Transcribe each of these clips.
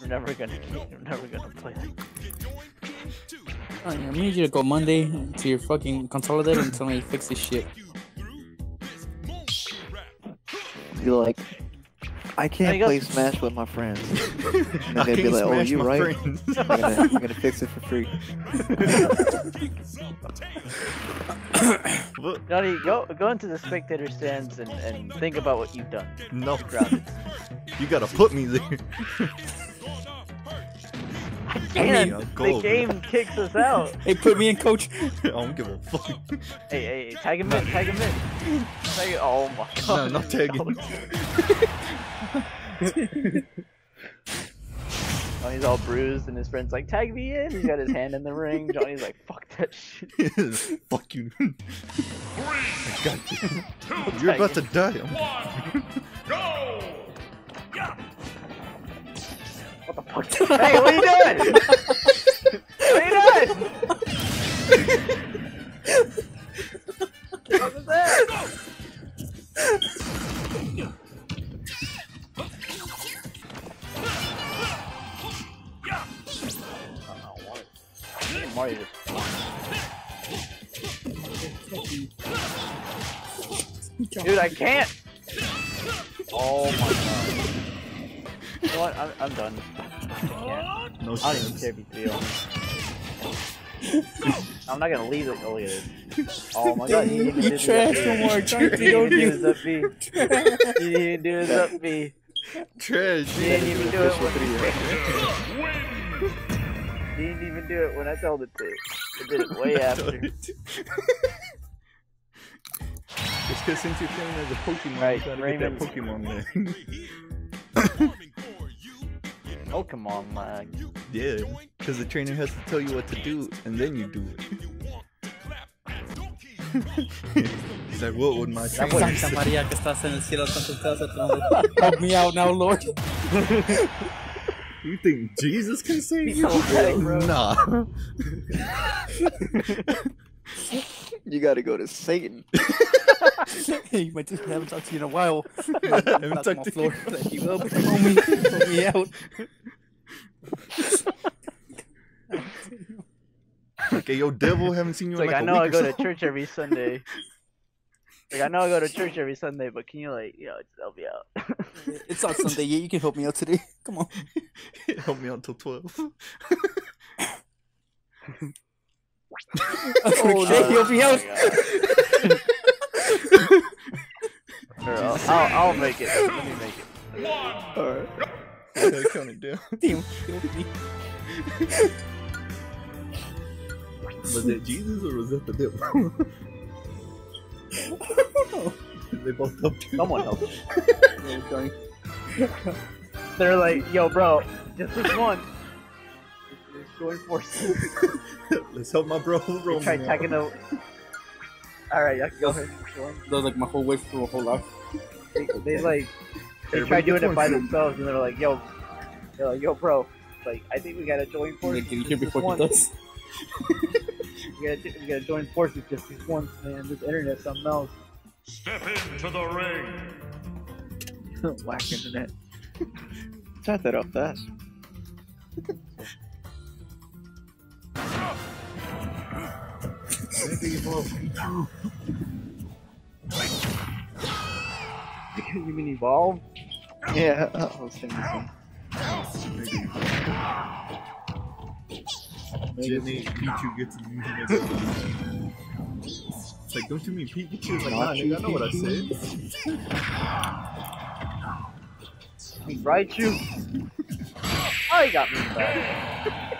We're never gonna. We're never gonna play. I need you to go Monday to your fucking consolidated and tell me you fix this shit. You're like, I can't you go- play Smash with my friends. And I then they'd be can't like, oh, smash you my right? friends. I'm gonna, I'm gonna fix it for free. What? Johnny, go go into the spectator stands and, and think about what you've done. No, Grounded. you gotta put me there. And I'll the go. game kicks us out. Hey, put me in, coach. I don't give a fuck. Hey, hey, hey, tag him in, tag him in. Tag him- oh my No, god. not tagging. Johnny's all bruised and his friend's like, tag me in. He's got his hand in the ring. Johnny's like, fuck that shit. fuck you. I got you. You're about to die. I'm- What the fuck? hey, what are you doing? Mario just Dude, I can't! Oh my god. You know what? I'm, I'm done. I can't. No I don't even care if you three on me. I'm not gonna leave it. Look at this. Oh my god, he didn't even You trash the no more. He Trying to didn't don't even do do. his up B. He didn't even do his up B. Trash. He didn't even do it Official when He didn't even do it when I told it to. It did it way after. It's because since you're playing as a Pokemon, Right, you gotta Raymond. get that Pokemon man. Oh come on, man. yeah, because the trainer has to tell you what to do, and then you do it. He's like, what would my trainer Santa? María que estás en el cielo, santo sea tu nombre. Help me out now, Lord. You think Jesus can save you? bro. Nah. You gotta go to Satan. hey, my dude, I haven't talked to you in a while. haven't talked to floor. Let you up, homie. Help me out. Okay, yo, devil, haven't seen you It's in like like I a know I go to church every Sunday. Like I know I go to church every Sunday, but can you like, you know, just help me out? It's not Sunday yet. You can help me out today. Come on. Help me out till 12. Oh, no. help me out. Oh, sure, I'll, I'll, I'll make it. Let me make it. Alright. I gotta count it down. Damn, help me. Was it Jesus or was that the devil? they both helped you. Someone help. me. Yeah, Johnny. They're like, yo, bro, just this one. Just join forces. Let's help my bro Roman. Try out. tagging a. All right, I can go ahead. Join. That was like my whole way through a whole life. They, they like they Everybody try doing it by one. themselves, and they're like, yo, they're like, yo, bro, like I think we gotta join I'm forces. gonna get you just here before he does. We gotta, we gotta join forces just this once, man. This internet's something else. Step into the ring. Whack internet. Start that up fast. you mean evolve? Yeah, I was thinking. Jenny, Pichu gets to use him as It's like, don't you mean Pikachu? It's like, nah, nigga, I know what I said. Raichu. Oh, he got me back.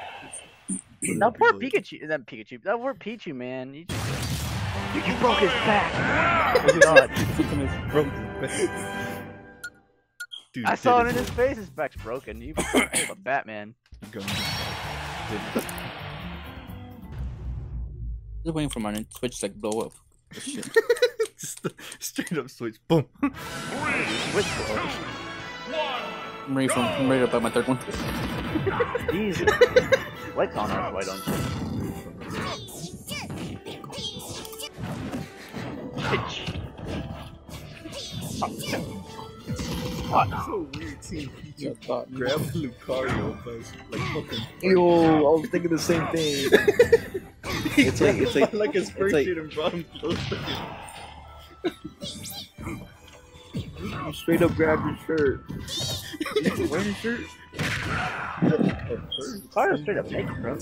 now poor Pikachu. That Pikachu. That poor Pichu, man. You, just, you, you broke his back. Oh God. Bro, Dude, I saw it in his face. His back's broken. You pulled a Batman. Go. Just waiting for my Switch to like blow up. Shit. Straight up switch. Boom. Switch bro. I'm ready for. I'm ready to buy my third one. Jesus. Lights on us. Why don't you? Bitch. So weird seeing Pichu You grab Lucario, but like fucking. Yo, I was thinking the same thing. It's like- it's like- like his it's first like- shit and brought. You straight up grabbed your shirt. You wearing a shirt? Fire straight up naked, bro.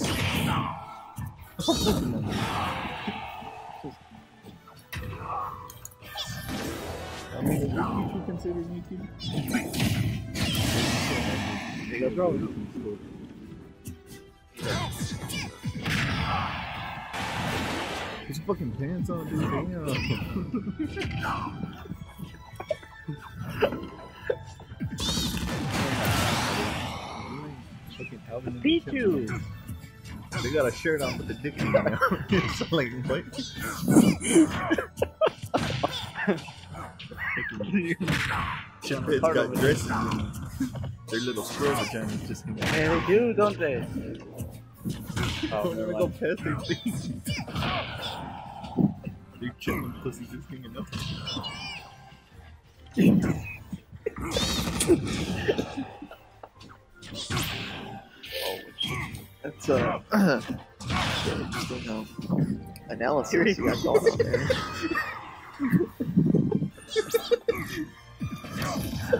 I mean, is Pikachu considered Mewtwo? That's wrong. Put your fucking pants on, dude. Damn. Fucking Alvin and the Pichu! They got a shirt on with the dick hanging out. it's like, what? Chipettes got dresses and their little squirrel vaginas just hanging out. Yeah, they do, don't they? Oh, oh Don't never even go mind. past their things. Their chipmunk pussies just hanging out. That's uh, you know, analysis you got going on there.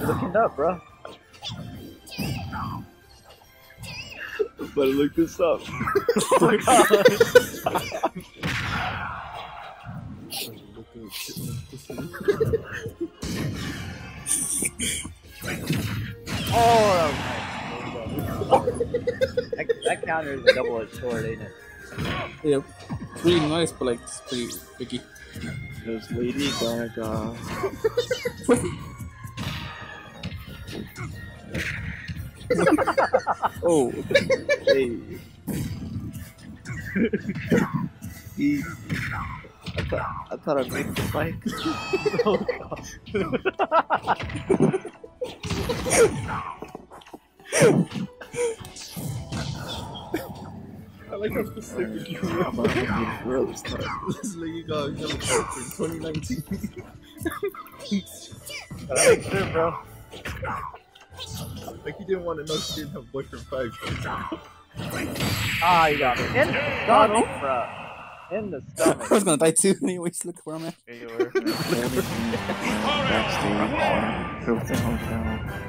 Looking up, bro. Better look this up. Oh, that, that counter is a double-edged sword, ain't it? Yep. It's really nice, but like it's pretty picky. There's Lady Gaga. oh, hey. he, I thought I thought I'd make the mic. I like how specific you were. I'm not gonna be real this time. This lady got yellow card for 2019. Gotta make sure, bro. like you didn't want to know she didn't have boyfriend five. Ah, you got me. In the stomach, bro. In the I was gonna die too. Anyways, look where I'm at. Here you were. Backstage, Hilton Hotel.